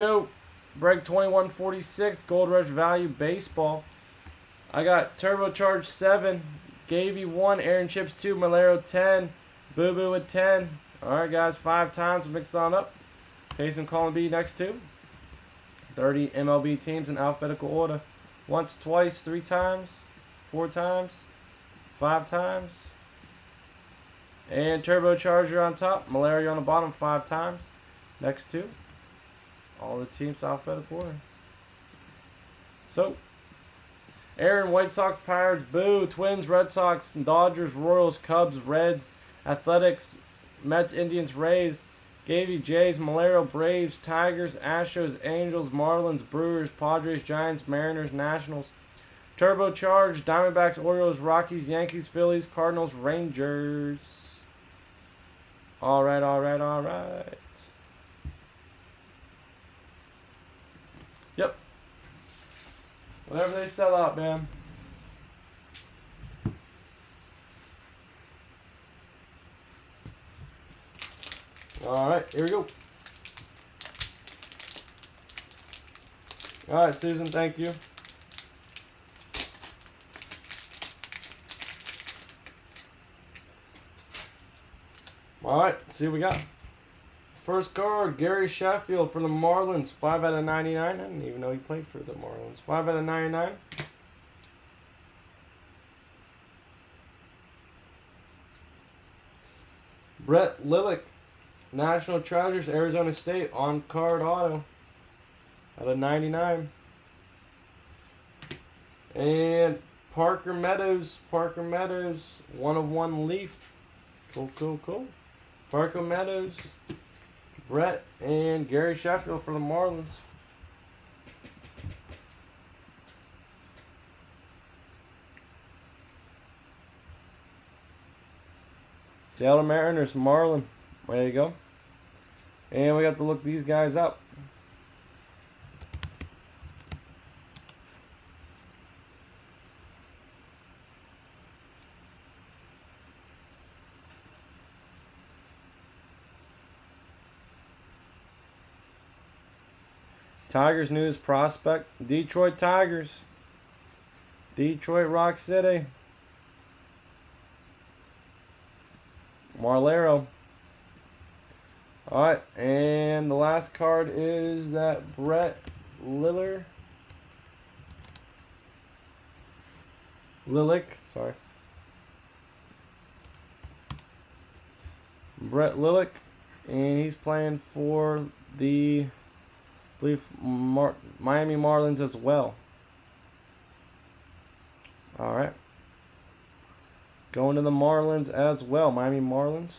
go. Break 2146, Gold Rush Value Baseball. I got Turbocharged 7, Gavy 1, Aaron Chips 2, Malero 10, Boo Boo with 10. Alright, guys, five times. Mix on up. Payson Colin B next two. 30 MLB teams in alphabetical order. Once, twice, three times, four times, five times. And Turbocharger on top, Malaria on the bottom five times. Next two all the teams alphabetical order. So, Aaron, White Sox, Pirates, Boo, Twins, Red Sox, Dodgers, Royals, Cubs, Reds, Athletics, Mets, Indians, Rays, Gavy, Jays, Malero, Braves, Tigers, Astros, Angels, Marlins, Brewers, Padres, Giants, Mariners, Nationals, Turbocharged, Diamondbacks, Orioles, Rockies, Yankees, Phillies, Cardinals, Rangers. All right, all right, all right. Yep. Whatever they sell out, man. Alright, here we go. Alright, Susan, thank you. Alright, see what we got. First card, Gary Sheffield for the Marlins. 5 out of 99. I didn't even know he played for the Marlins. 5 out of 99. Brett Lillick, National Treasures, Arizona State, on card auto. Out of 99. And Parker Meadows, Parker Meadows, one of one leaf. Cool, cool, cool. Parker Meadows. Brett and Gary Sheffield for the Marlins. Seattle Mariners, Marlin. There you go. And we have to look these guys up. Tigers news prospect. Detroit Tigers. Detroit Rock City. Marlero. Alright, and the last card is that Brett Liller. Lilick, sorry. Brett Lilick, and he's playing for the believe Mar Miami Marlins as well. All right. Going to the Marlins as well. Miami Marlins.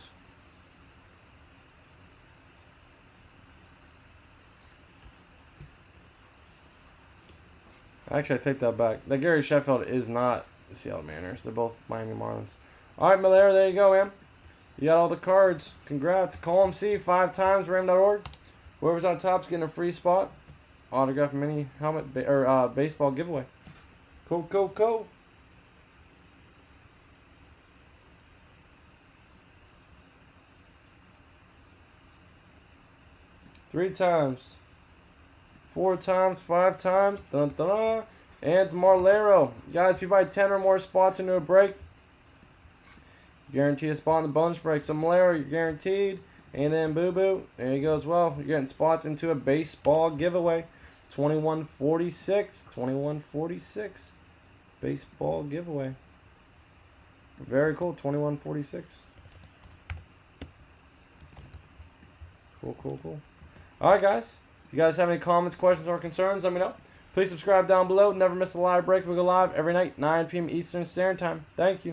Actually, I take that back. That Gary Sheffield is not the Seattle Mariners. They're both Miami Marlins. All right, Malera, there you go, man. You got all the cards. Congrats. Call C five times, ram.org. Whoever's on top's getting a free spot. Autograph mini helmet or uh, baseball giveaway. Cool, cool, cool. Three times. Four times, five times. Dun dun. dun. And Marlero. Guys, if you buy 10 or more spots into a break, guarantee a spot in the bonus break. So Malero, you're guaranteed. And then Boo Boo, there you go as well. You're getting spots into a baseball giveaway. 2146. 2146. Baseball giveaway. Very cool. 2146. Cool, cool, cool. Alright, guys. If you guys have any comments, questions, or concerns, let me know. Please subscribe down below. Never miss a live break. We go live every night, 9 p.m. Eastern Standard Time. Thank you.